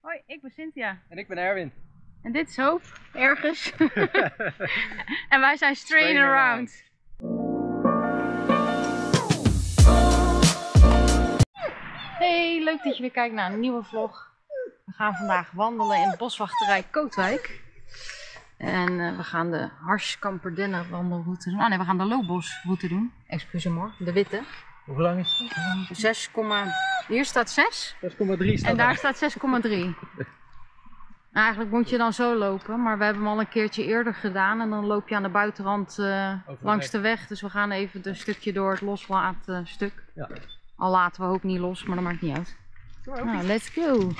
Hoi, ik ben Cynthia. En ik ben Erwin. En dit is Hoop, ergens. en wij zijn Strain Around. Hey, leuk dat je weer kijkt naar een nieuwe vlog. We gaan vandaag wandelen in boswachterij Kootwijk. En eh, we gaan de Harskamperdennen wandelroute doen. Ah nee, we gaan de Loopbosroute doen. Excusez-moi, de witte. Hoe lang is het? 6, hier staat 6 6,3 staat en daar staat 6,3. Nou, eigenlijk moet je dan zo lopen, maar we hebben hem al een keertje eerder gedaan. En dan loop je aan de buitenrand eh, langs de weg. Dus we gaan even een stukje door het loslaten stuk. Ja. Al laten we hoop niet los, maar dat maakt niet uit. Nou, let's go.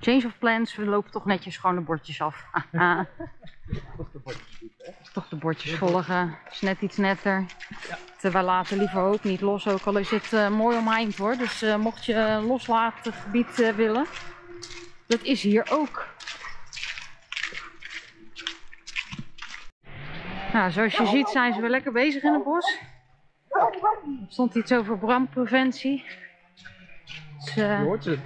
Change of plans, we lopen toch netjes gewoon de bordjes af. Toch de bordjes volgen, is net iets netter. Terwijl we laten liever ook niet los, ook al is het eh, mooi omheind hoor. Dus eh, mocht je een loslaten gebied eh, willen, dat is hier ook. Nou, zoals je ziet zijn ze weer lekker bezig in het bos. Er stond iets over brandpreventie. Dus, eh, Je hoort ze.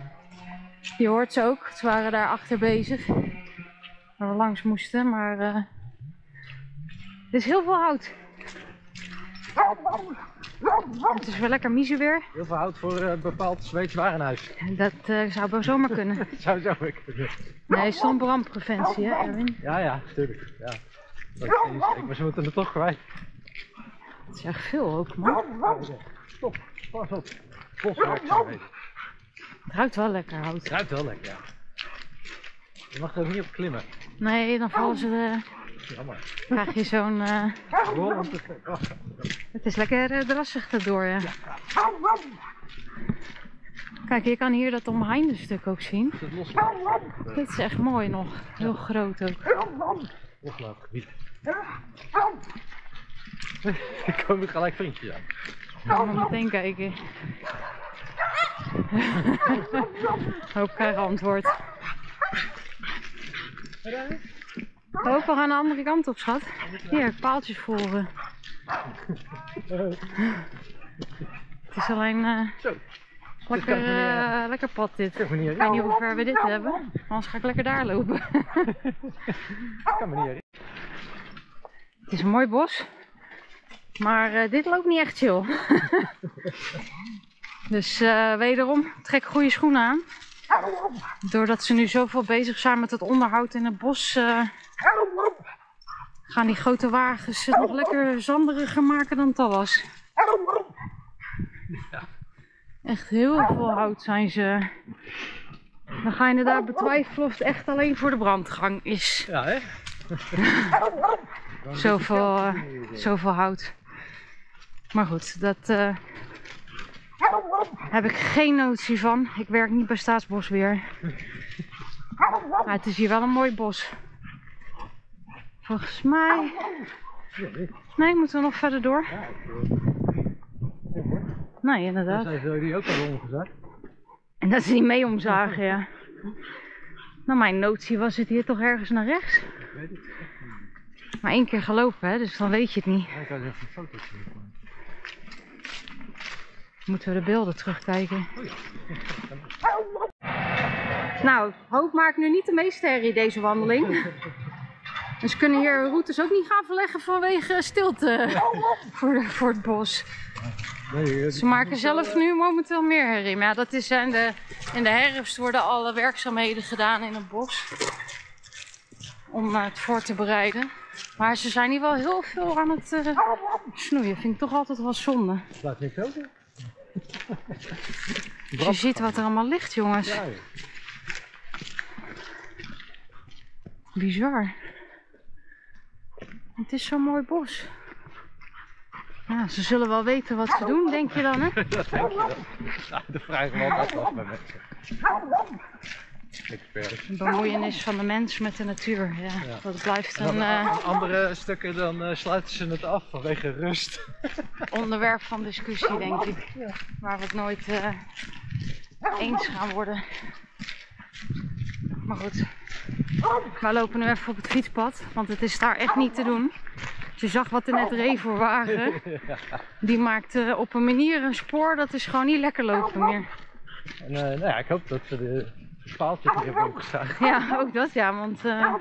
je hoort ze ook. Ze waren daar achter bezig. Waar we langs moesten, maar eh er is heel veel hout. Het is weer lekker miezen weer. Heel veel hout voor een bepaald Zweeds warenhuis. Dat eh, zou wel zomaar kunnen. Dat zou zo weer kunnen. Nee, zo'n brandpreventie, hè, Erwin? Ja, ja, tuurlijk. Ja. Dat is ik, maar ze moeten er toch kwijt. Het is echt veel ook, man. Stop, pas op. Het ruikt wel lekker hout. Het ruikt wel lekker, ja. Je mag er ook niet op klimmen. Nee, dan vallen ze. eh, Jammer. krijg je zo'n. eh. Oh, het is lekker uh, drassig ja. Kijk, je kan hier dat omheinde stuk ook zien. het is. Dit is echt mooi nog. Heel groot ook. Losgelaten gebied. Er komen gelijk vriendjes aan. Gaan we meteen kijken. Hoop krijgen antwoord. Hoop, we gaan de andere kant op, schat. Hier, paaltjes volgen. Het is alleen eh, lekker, eh, lekker pad dit. Ik weet niet hoe ver we dit hebben. Anders ga ik lekker daar lopen. Kan meneer. Het is een mooi bos. Maar eh, dit loopt niet echt chill. dus wederom, trek goede schoenen aan. Doordat ze nu zoveel bezig zijn met het onderhoud in het bos, eh, gaan die grote wagens het nog lekker zanderiger maken dan het al was. Echt heel veel hout zijn ze. Dan ga je inderdaad betwijfelen of het echt alleen voor de brandgang is. Ja, hè? Zoveel, eh, zoveel hout. Maar goed, dat eh, heb ik geen notie van. Ik werk niet bij Staatsbosbeheer. Maar het is hier wel een mooi bos. Volgens mij... Nee, moeten we nog verder door? Nee, inderdaad. zijn die ook al. En dat ze niet mee omzagen, ja. Nou, mijn notie was het hier toch ergens naar rechts. weet het. Maar één keer gelopen, hè, dus dan weet je het niet. Ja, ik had even foto's maken. Moeten we de beelden terugkijken. Nou, Hoop maakt nu niet de meeste herrie deze wandeling. Dus ze kunnen hier routes ook niet gaan verleggen vanwege stilte voor, de- voor het bos. Nee, Ze maken zelf nu momenteel meer herrie. Maar ja, dat is in de, in de herfst worden alle werkzaamheden gedaan in het bos. Om eh, het voor te bereiden. Maar ze zijn hier wel heel veel aan het eh, snoeien. Vind ik toch altijd wel zonde. Laat niks over. Je ziet wat er allemaal ligt, jongens. Ja, joh. Bizar. Het is zo'n mooi bos. Ja, ze zullen wel weten wat ze doen, denk je dan, hè? dat denk je wel. Nou, de vraag wel af bij mensen. Een bemoeienis van de mens met de natuur. Ja, Ja. dat blijft En een dan eh, andere stukken dan eh, sluiten ze het af vanwege rust. onderwerp van discussie, denk ik. Waar we het nooit eh, eens gaan worden. Maar goed. Wij lopen nu even op het fietspad, want het is daar echt niet te doen. Je zag wat er net reed voor wagen. Die maakt eh, op een manier een spoor, dat is gewoon niet lekker lopen meer. En eh, nou ja, ik hoop dat we de hebben opgeslagen. Ja, ook dat ja, want eh,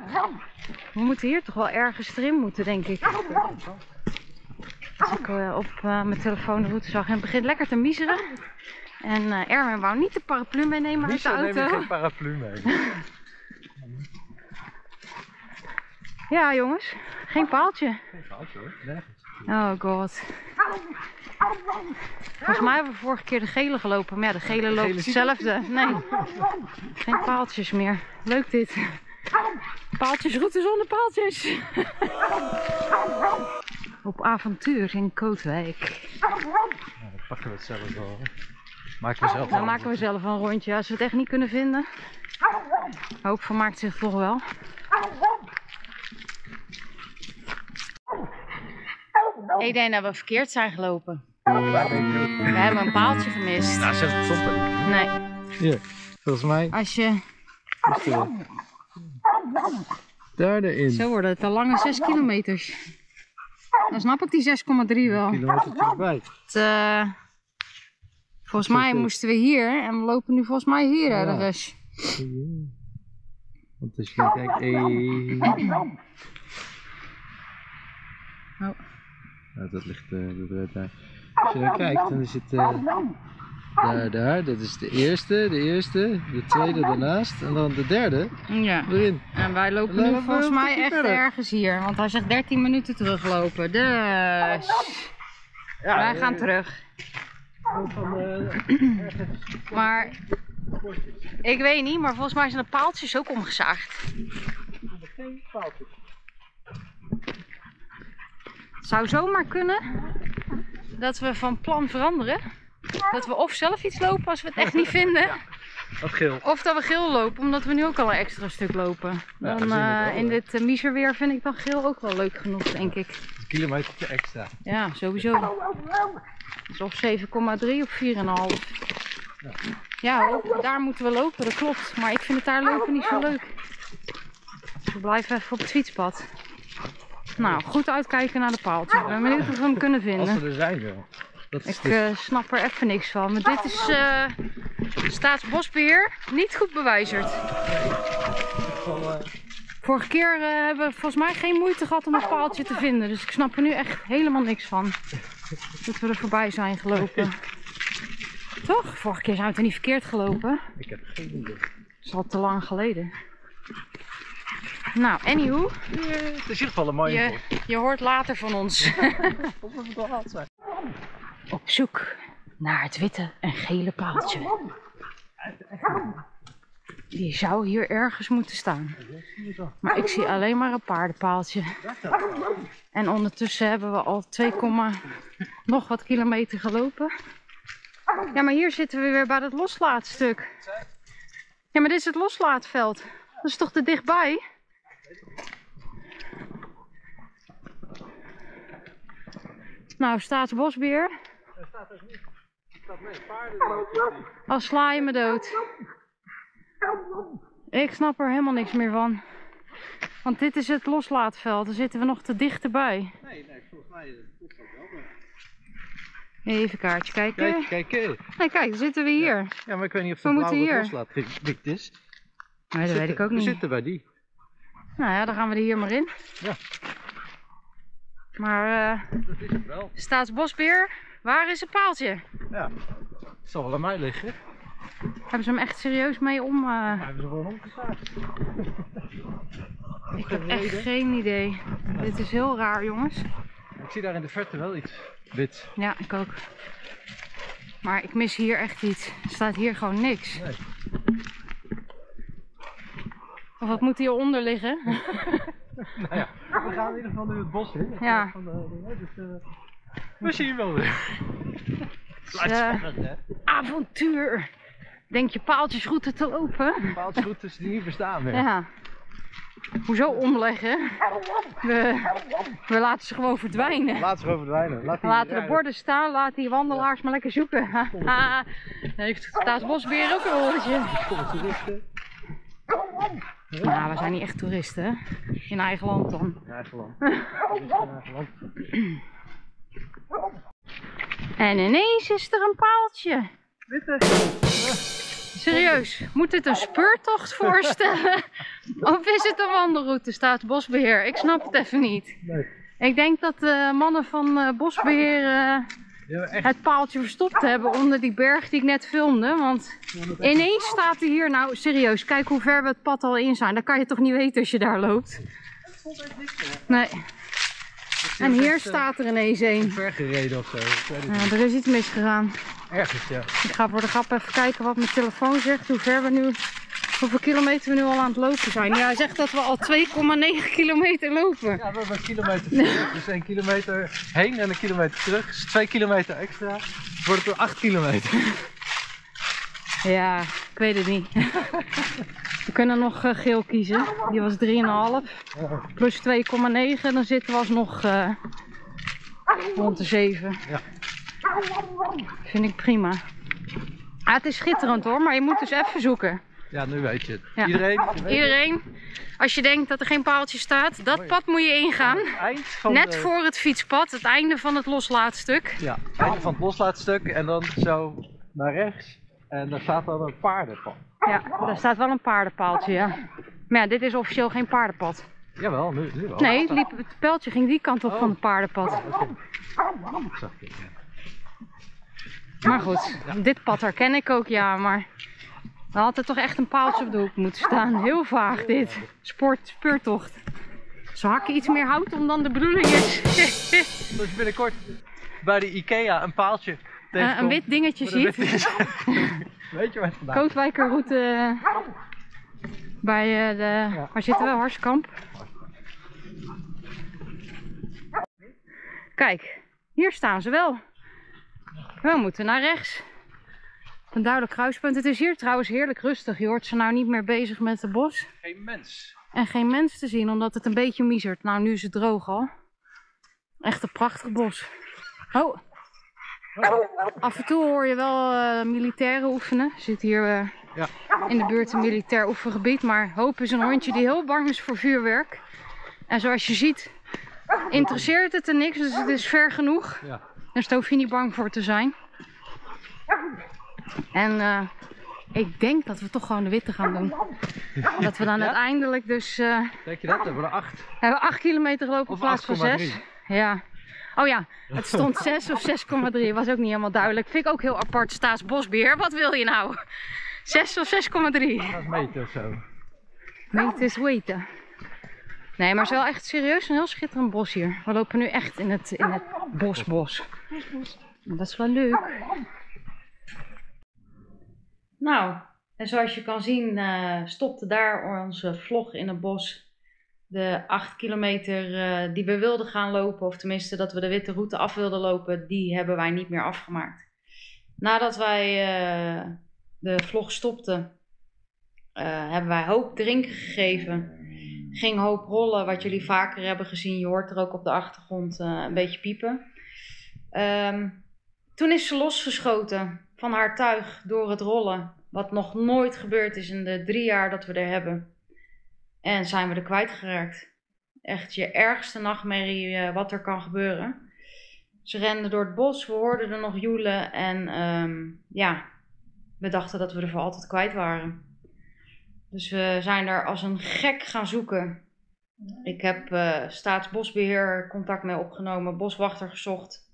we moeten hier toch wel ergens erin moeten, denk ik. Als ik eh, op eh, mijn telefoon de route zag en het begint lekker te miezeren. En eh Erwin wou niet de paraplu meenemen uit de Michel neem je auto. geen paraplu mee. Ja, jongens, geen paaltje. Geen paaltje hoor, nergens. Oh god. Volgens mij hebben we vorige keer de gele gelopen, maar ja, de gele loopt gele hetzelfde. Nee, geen paaltjes meer. Leuk dit. Paaltjes, route zonder paaltjes. Op avontuur in Kootwijk. Ja, dan pakken we het zelf wel. Maken we zelf Dan maken we zelf een rondje. Als we het echt niet kunnen vinden. Hoop vermaakt zich toch wel. Ik denk dat we verkeerd zijn gelopen. We hebben een paaltje gemist. Nou, zeg het niet. Nee, Hier, volgens mij als je... is de derde in. Zo worden het al lange 6 kilometers. Dan snap ik die 6,3 wel. Kilometer erbij. Het, eh, volgens mij moesten we hier en we lopen nu volgens mij hier Ja. ergens. Want als je kijkt, één. Oh. Nou, dat ligt eh dat ligt daar. Als je daar kijkt, dan is het eh, daar, daar. Dat is de eerste, de eerste, de tweede daarnaast en dan de derde Ja. erin. En wij lopen nu volgens mij echt verder. ergens hier. Want hij zegt 13 minuten teruglopen. Dus Ja, wij gaan terug. Van, eh, Maar ik weet niet, maar volgens mij zijn de paaltjes ook omgezaagd. geen paaltjes. Het zou zomaar kunnen dat we van plan veranderen. Dat we of zelf iets lopen als we het echt niet vinden. Geel. Of dat we geel lopen, omdat we nu ook al een extra stuk lopen. Ja, Dan, eh, wel, in dit uh, miserweer vind ik dan geel ook wel leuk genoeg, denk ik. Een kilometer extra. Ja, sowieso. Of 7,3 of 4,5. Ja, ook daar moeten we lopen, dat klopt. Maar ik vind het daar lopen niet zo leuk. Dus we blijven even op het fietspad. Nou, goed uitkijken naar de paaltjes. Ik ben benieuwd of we hem kunnen Als vinden. we er zijn wel. Dat is Ik eh, snap er even niks van. Maar dit is eh Staatsbosbeheer niet goed bewijzerd. Vorige keer eh, hebben we volgens mij geen moeite gehad om een paaltje te vinden. Dus ik snap er nu echt helemaal niks van. Dat we er voorbij zijn gelopen. Toch? Vorige keer zijn we er niet verkeerd gelopen. ik heb geen idee. Dat is al te lang geleden. Nou, anywho, Eh, Het is in ieder geval een mooie je, je hoort later van ons. Op zoek naar het witte en gele paaltje. Die zou hier ergens moeten staan. Maar ik zie alleen maar een paardenpaaltje. En ondertussen hebben we al 2, nog wat kilometer gelopen. Ja, maar hier zitten we weer bij dat loslaatstuk. Ja, maar dit is het loslaatveld. Dat is toch te dichtbij? Nou, Staatsbosbeheer. Al sla je me dood. Ik snap er helemaal niks meer van. Want dit is het loslaatveld. Daar zitten we nog te dichterbij. Nee, nee, volgens mij is het wel. Even kaartje kijken. Kijk, kijk. Nee, kijk, dan zitten we hier. Ja, maar ik weet niet of We de blauwe loslaat dikt is. Nee, dat weet ik ook We niet. zitten bij die. Nou ja, dan gaan we er hier maar in. Ja. Maar eh, Dat is het wel. Staatsbosbeheer, waar is het paaltje? Ja. Het zal wel aan mij liggen. Hebben ze hem echt serieus mee om? eh? Maar hebben ze gewoon omgezaagd. Ik heb echt geen idee. Dit is heel raar, jongens. Ik zie daar in de verte wel iets wit. Ja, ik ook. Maar ik mis hier echt iets. Er staat hier gewoon niks. Nee. Of wat moet hieronder liggen? Nou ja, we gaan in ieder geval nu het bos in. Ja. Van de, dus, eh, we zien wel weer. Blijft Eh, spannend, hè? avontuur! Denk je paaltjesroute te lopen? Bepaalde routes die niet bestaan meer. Ja. Hoezo omleggen? We, we laten ze gewoon verdwijnen. Laat ze gewoon verdwijnen. Laat die- laten ja, de borden staan, laat die wandelaars maar lekker zoeken. Haha. Dan heeft Staatsbosbeheer ook een rolletje. Kom, toeristen. Nou, we zijn niet echt toeristen. In eigen land dan. Ja, eigen land. In eigen land. En ineens is er een paaltje. Witte. Serieus, moet dit een speurtocht voorstellen? of is het een wandelroute, Staatsbosbeheer? Ik snap het even niet. Nee. Ik denk dat de mannen van eh, Bosbeheer eh, echt. het paaltje verstopt hebben onder die berg die ik net filmde. Want ineens staat hij hier, nou serieus, kijk hoe ver we het pad al in zijn. Dat kan je toch niet weten als je daar loopt? Nee. En hier staat er ineens een. ver gereden of zo. Het Ja, er is iets misgegaan. Ergens, ja. Ik ga voor de grap even kijken wat mijn telefoon zegt. Hoe ver we nu, hoeveel kilometer we nu al aan het lopen zijn. Ja, hij zegt dat we al 2,9 kilometer lopen. Ja, we hebben een kilometer terug. Dus een kilometer heen en een kilometer terug. Dus twee kilometer extra. Wordt het er acht kilometer. Ja, ik weet het niet. We kunnen nog eh, geel kiezen. Die was 3,5. Plus 2,9. Dan zitten we alsnog eh rond de 7. Ja. Vind ik prima. Ah, het is schitterend hoor, maar je moet dus even zoeken. Ja, nu weet je het. Ja. Iedereen. Iedereen, als je denkt dat er geen paaltje staat, dat pad moet je ingaan. Eind van Net de- voor het fietspad, het einde van het loslaatstuk. Ja, einde van het loslaatstuk en dan zo naar rechts. En daar staat dan een paardenpad. Ja, daar staat wel een paardenpaaltje, ja. Maar ja, dit is officieel geen paardenpad. Jawel, nu, nu wel. Nee, het, liep, het pijltje ging die kant op van het paardenpad. Zag ik, ja. Maar goed, dit pad herken ik ook, ja, maar... Dan had er toch echt een paaltje op de hoek moeten staan. Heel vaag dit. Sport, speurtocht. Ze hakken iets meer hout om dan de bedoeling is. Dus binnenkort bij de Ikea een paaltje Eh, tegenkomt. een wit dingetje wit ziet. Weet je waar het vandaan? Kootwijkerroute bij eh, de... Waar zitten we? Harskamp. Kijk, hier staan ze wel. We moeten naar rechts. Een duidelijk kruispunt. Het is hier trouwens heerlijk rustig. Je hoort ze nou niet meer bezig met het bos. Geen mens. En geen mens te zien, omdat het een beetje miezert. Nou, nu is het droog al. Echt een prachtig bos. Oh. Af en toe hoor je wel eh, militairen oefenen. Zit hier eh, Ja. in de buurt een militair oefengebied. Maar Hoop is een hondje die heel bang is voor vuurwerk. En zoals je ziet, interesseert het er niks. Dus het is ver genoeg. Ja. Daar hoef je niet bang voor te zijn. En eh, ik denk dat we toch gewoon de witte gaan doen. Dat we dan Ja? uiteindelijk dus... eh, Denk je dat? We hebben er acht. we hebben 8 kilometer gelopen in plaats van 6. 8,3. Ja. Oh ja, het stond 6 of 6,3. Was ook niet helemaal duidelijk. Vind ik ook heel apart. Staatsbosbeheer, wat wil je nou? 6 of 6,3? Dat is meten of zo. Meet is weten. Nee, maar het is wel echt serieus een heel schitterend bos hier. We lopen nu echt in het, in het bosbos. Dat is wel leuk. Nou, en zoals je kan zien eh, stopte daar onze vlog in het bos. De 8 kilometer eh, die we wilden gaan lopen, of tenminste dat we de witte route af wilden lopen, die hebben wij niet meer afgemaakt. Nadat wij eh, de vlog stopten, hebben wij hoop drinken gegeven. Ging hoop rollen, wat jullie vaker hebben gezien. Je hoort er ook op de achtergrond een beetje piepen. Ehm, toen is ze losgeschoten van haar tuig door het rollen. Wat nog nooit gebeurd is in de drie jaar dat we er hebben. En zijn we er kwijtgeraakt. Echt je ergste nachtmerrie eh, wat er kan gebeuren. Ze renden door het bos, we hoorden er nog joelen. En ehm, ja, we dachten dat we er voor altijd kwijt waren. Dus we zijn er als een gek gaan zoeken. Ik heb eh, Staatsbosbeheer contact mee opgenomen, boswachter gezocht.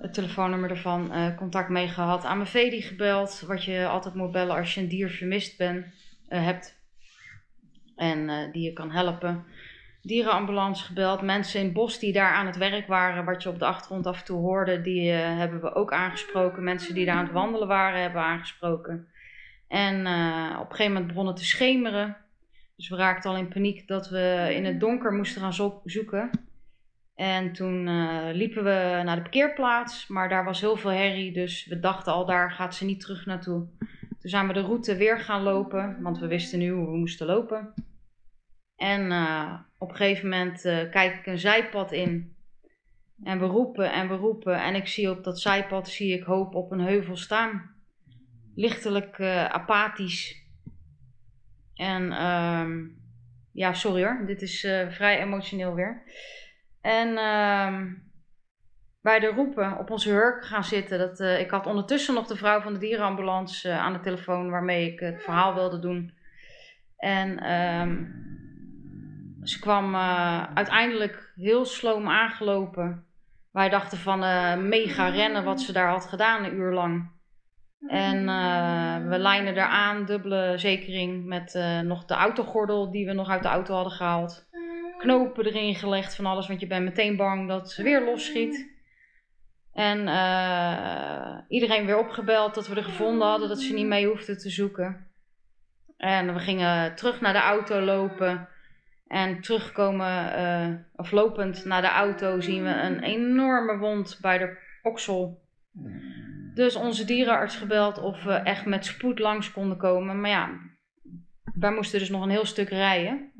Het telefoonnummer ervan, eh, contact mee gehad. Mijn VEDI gebeld, wat je altijd moet bellen als je een dier vermist bent, eh, hebt. En eh, die je kan helpen. Dierenambulance gebeld. Mensen in het bos die daar aan het werk waren, wat je op de achtergrond af en toe hoorde, die hebben we ook aangesproken. Mensen die daar aan het wandelen waren, hebben we aangesproken. En op een gegeven moment begon te schemeren. Dus we raakten al in paniek dat we in het donker moesten gaan zo- zoeken. En toen eh, liepen we naar de parkeerplaats, maar daar was heel veel herrie. Dus we dachten al, daar gaat ze niet terug naartoe. Toen zijn we de route weer gaan lopen, want we wisten nu hoe we moesten lopen. En eh, op een gegeven moment eh, kijk ik een zijpad in. En we roepen en we roepen. En ik zie op dat zijpad zie ik hoop op een heuvel staan. Lichtelijk apathisch. En ehm, ja, sorry hoor, dit is vrij emotioneel weer. En ehm, bij de roepen op onze hurk gaan zitten. Dat, eh, ik had ondertussen nog de vrouw van de dierenambulance eh, aan de telefoon waarmee ik het verhaal wilde doen. En ehm, ze kwam eh, uiteindelijk heel sloom aangelopen. Wij dachten van mega rennen wat ze daar had gedaan, een uur lang. En we lijnen eraan, dubbele zekering met nog de autogordel die we nog uit de auto hadden gehaald. Knopen erin gelegd van alles, want je bent meteen bang dat ze weer losschiet. En uh, iedereen weer opgebeld dat we er gevonden hadden, dat ze niet mee hoefden te zoeken. En we gingen terug naar de auto lopen. En terugkomen, uh, of lopend naar de auto, zien we een enorme wond bij de oksel. Dus onze dierenarts gebeld of we echt met spoed langs konden komen. Maar ja, wij moesten dus nog een heel stuk rijden.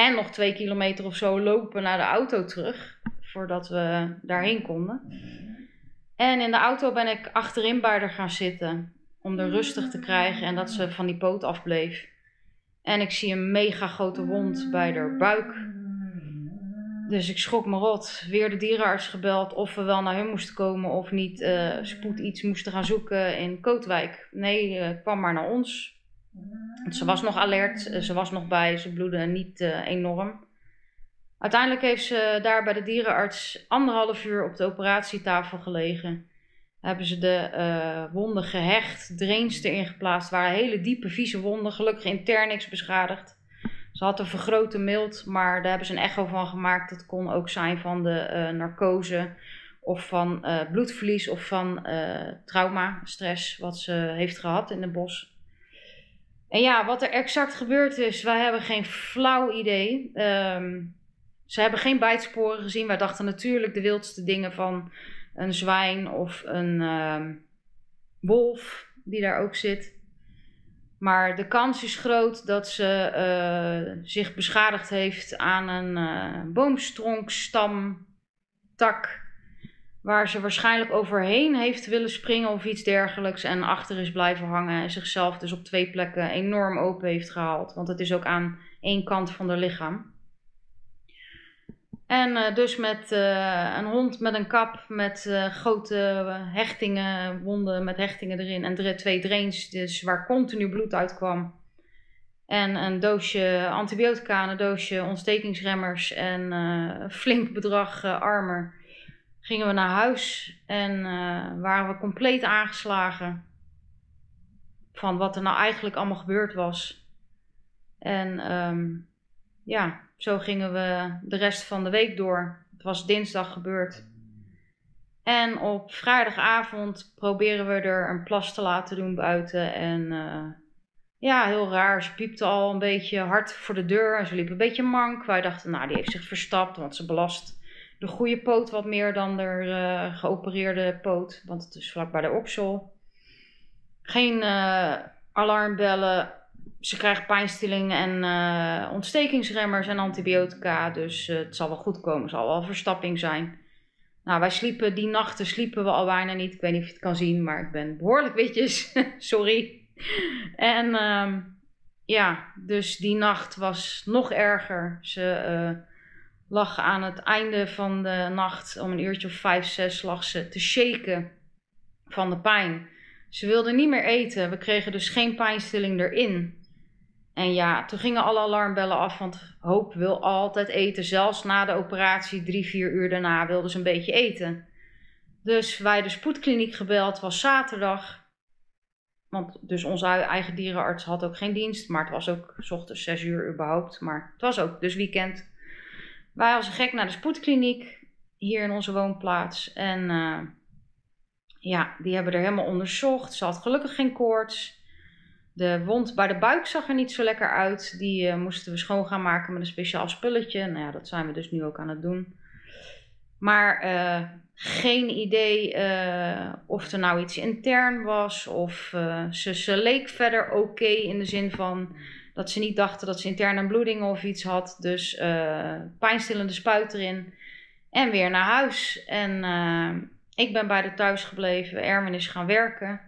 En nog twee kilometer of zo lopen naar de auto terug voordat we daarheen konden. En in de auto ben ik achterin bij haar gaan zitten om er rustig te krijgen en dat ze van die poot afbleef. En ik zie een mega grote wond bij haar buik. Dus ik schrok me rot. Weer de dierenarts gebeld of we wel naar hun moesten komen of niet uh, spoed iets moesten gaan zoeken in Kootwijk. Nee, uh, kwam maar naar ons. Ze was nog alert, ze was nog bij, ze bloedde niet uh, enorm. Uiteindelijk heeft ze daar bij de dierenarts anderhalf uur op de operatietafel gelegen. Hebben ze de uh, wonden gehecht, drains erin geplaatst. waren hele diepe, vieze wonden. Gelukkig intern niks beschadigd. Ze had een vergrote mild, maar daar hebben ze een echo van gemaakt. Dat kon ook zijn van de narcose of van bloedverlies of van trauma, stress, wat ze heeft gehad in het bos. En ja, wat er exact gebeurd is, wij hebben geen flauw idee. Um, ze hebben geen bijtsporen gezien. Wij dachten natuurlijk de wildste dingen van een zwijn of een uh, wolf die daar ook zit. Maar de kans is groot dat ze uh, zich beschadigd heeft aan een uh, boomstronk, stam, tak. Waar ze waarschijnlijk overheen heeft willen springen of iets dergelijks. En achter is blijven hangen. En zichzelf dus op twee plekken enorm open heeft gehaald. Want het is ook aan één kant van haar lichaam. En uh, dus met uh, een hond met een kap, met uh, grote hechtingen, wonden met hechtingen erin en twee drains, dus waar continu bloed uitkwam. En een doosje antibiotica, een doosje ontstekingsremmers en flink bedrag armer. Gingen we naar huis en waren we compleet aangeslagen van wat er nou eigenlijk allemaal gebeurd was. En um, ja, zo gingen we de rest van de week door. Het was dinsdag gebeurd. En op vrijdagavond proberen we er een plas te laten doen buiten. En uh, ja, heel raar. Ze piepte al een beetje hard voor de deur. En ze liep een beetje mank. Wij dachten, nou, die heeft zich verstapt. Want ze belast de goede poot wat meer dan de uh, geopereerde poot. Want het is vlak bij de oksel. Geen uh, alarmbellen ze krijgt pijnstilling en uh, ontstekingsremmers en antibiotica. Dus het zal wel goed komen. Het zal wel verstapping zijn. Nou, wij sliepen die nachten sliepen we al bijna niet. Ik weet niet of je het kan zien, maar ik ben behoorlijk witjes. Sorry. En uh, ja, dus die nacht was nog erger. Ze lag aan het einde van de nacht, om een uurtje of vijf, zes, lag ze te shaken van de pijn. Ze wilde niet meer eten. We kregen dus geen pijnstilling erin. En ja, toen gingen alle alarmbellen af, want Hoop wil altijd eten. Zelfs na de operatie, drie, vier uur daarna, wilde ze een beetje eten. Dus wij de spoedkliniek gebeld, was zaterdag. Want dus onze eigen dierenarts had ook geen dienst, maar het was ook s ochtends zes uur überhaupt. Maar het was ook dus weekend. Wij als gek naar de spoedkliniek hier in onze woonplaats. En uh, ja, die hebben er helemaal onderzocht. Ze had gelukkig geen koorts. De wond bij de buik zag er niet zo lekker uit. Die uh, moesten we schoon gaan maken met een speciaal spulletje. Nou ja, dat zijn we dus nu ook aan het doen. Maar uh, geen idee of er nou iets intern was. Of ze, ze leek verder oké in de zin van dat ze niet dachten dat ze interne bloeding of iets had. Dus pijnstillende spuit erin. En weer naar huis. En ik ben bij de thuis gebleven. Erwin is gaan werken.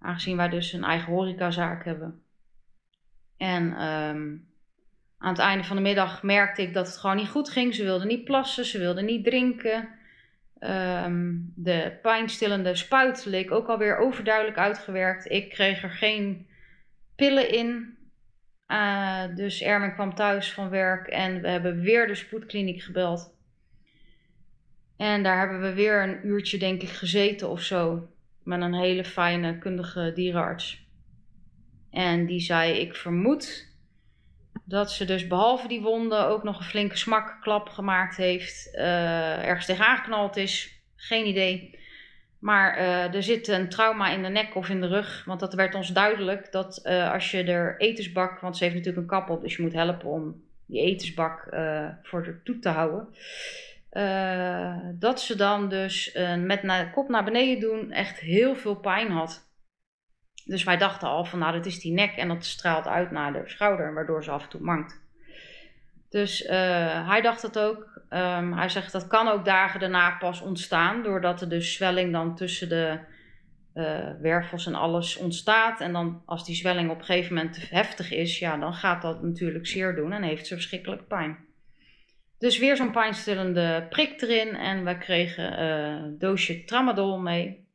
Aangezien wij dus een eigen horecazaak hebben. En um, aan het einde van de middag merkte ik dat het gewoon niet goed ging. Ze wilde niet plassen, ze wilde niet drinken. Ehm, de pijnstillende spuit leek ook alweer overduidelijk uitgewerkt. Ik kreeg er geen pillen in. Uh, dus Erwin kwam thuis van werk en we hebben weer de spoedkliniek gebeld. En daar hebben we weer een uurtje, denk ik, gezeten of zo. Met een hele fijne, kundige dierenarts. En die zei: Ik vermoed dat ze dus behalve die wonden ook nog een flinke smakklap gemaakt heeft. Uh, ergens tegenaan geknald is. Geen idee. Maar uh, er zit een trauma in de nek of in de rug. Want dat werd ons duidelijk dat uh, als je er etensbak. Want ze heeft natuurlijk een kap op, dus je moet helpen om die etensbak voor de toe te houden. dat ze dan dus met de kop naar beneden doen echt heel veel pijn had. Dus wij dachten al van nou, dat is die nek en dat straalt uit naar de schouder, waardoor ze af en toe mankt. Dus hij dacht het ook. Um, hij zegt dat kan ook dagen daarna pas ontstaan, doordat er dus zwelling dan tussen de uh, wervels en alles ontstaat. En dan als die zwelling op een gegeven moment te heftig is, ja, dan gaat dat natuurlijk zeer doen en heeft ze verschrikkelijk pijn. Dus weer zo'n pijnstillende prik erin en we kregen een doosje tramadol mee.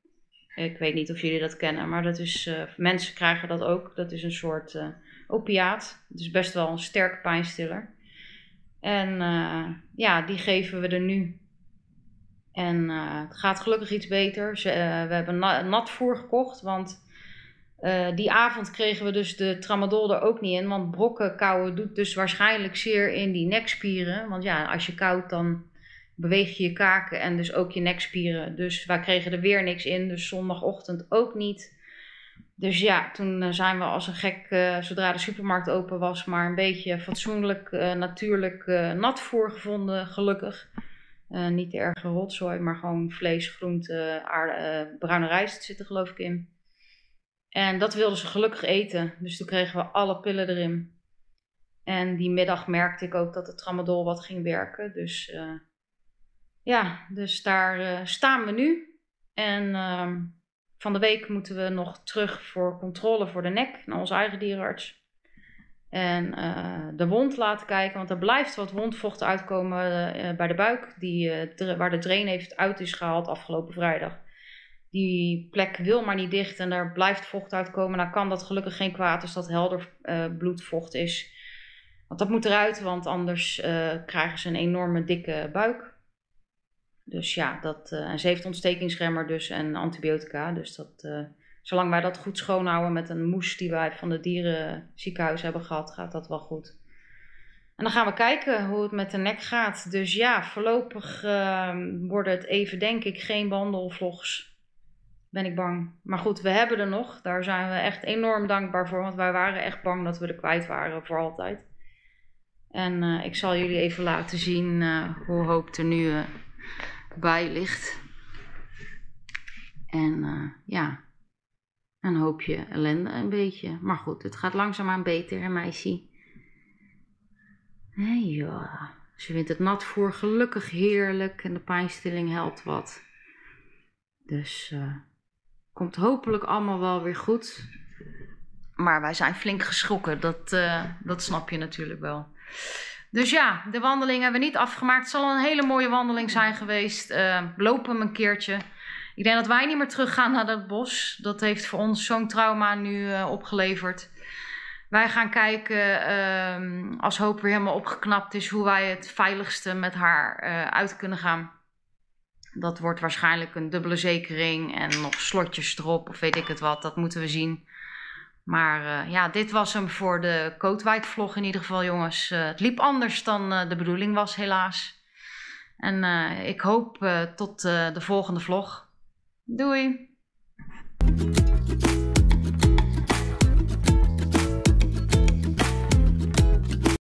Ik weet niet of jullie dat kennen, maar dat is, uh, mensen krijgen dat ook. Dat is een soort opiaat. Het is best wel een sterke pijnstiller. En uh, ja, die geven we er nu. En het gaat gelukkig iets beter. Ze, we hebben na natvoer gekocht, want die avond kregen we dus de tramadol er ook niet in. Want brokken kauwen doet dus waarschijnlijk zeer in die nekspieren. Want ja, als je koudt dan beweeg je je kaken en dus ook je nekspieren. Dus wij kregen er weer niks in, dus zondagochtend ook niet. Dus ja, toen eh, zijn we als een gek, uh, zodra de supermarkt open was, maar een beetje fatsoenlijk, uh, natuurlijk nat voorgevonden, gelukkig. niet de erge rotzooi, maar gewoon vlees, groente, aarde, bruine rijst zit er geloof ik in. En dat wilden ze gelukkig eten, dus toen kregen we alle pillen erin. En die middag merkte ik ook dat het tramadol wat ging werken, dus ja, dus daar uh, staan we nu. En uh, van de week moeten we nog terug voor controle voor de nek naar onze eigen dierenarts. En uh, de wond laten kijken, want er blijft wat wondvocht uitkomen uh, bij de buik, die, waar de drain heeft uit is gehaald afgelopen vrijdag. Die plek wil maar niet dicht en daar blijft vocht uitkomen. Nou kan dat gelukkig geen kwaad als dat helder bloedvocht is. Want dat moet eruit, want anders krijgen ze een enorme dikke buik. Dus ja, dat, uh, en ze heeft ontstekingsremmer dus en antibiotica. Dus dat, uh, zolang wij dat goed schoonhouden met een moes die wij van het dierenziekenhuis hebben gehad, gaat dat wel goed. En dan gaan we kijken hoe het met de nek gaat. Dus ja, voorlopig uh, worden het even, denk ik, geen wandelvlogs. Ben ik bang. Maar goed, we hebben er nog. Daar zijn we echt enorm dankbaar voor. Want wij waren echt bang dat we er kwijt waren voor altijd. En uh, ik zal jullie even laten zien hoe hoop er nu bij ligt. En uh, ja, een hoopje ellende een beetje. Maar goed, het gaat langzaamaan beter, hè meisje? Ja, ze vindt het natvoer gelukkig heerlijk en de pijnstilling helpt wat. Dus uh, komt hopelijk allemaal wel weer goed. Maar wij zijn flink geschrokken, dat, uh, dat snap je natuurlijk wel. Dus ja, de wandeling hebben we niet afgemaakt. Het zal een hele mooie wandeling zijn geweest. Uh, lopen hem een keertje. Ik denk dat wij niet meer teruggaan naar dat bos. Dat heeft voor ons zo'n trauma nu uh, opgeleverd. Wij gaan kijken, uh, als Hoop weer helemaal opgeknapt is, hoe wij het veiligste met haar uh, uit kunnen gaan. Dat wordt waarschijnlijk een dubbele zekering en nog slotjes erop of weet ik het wat. Dat moeten we zien. Maar uh, ja, dit was hem voor de Kootwijk-vlog in ieder geval, jongens. Uh, het liep anders dan uh, de bedoeling was, helaas. En ik hoop tot de volgende vlog. Doei!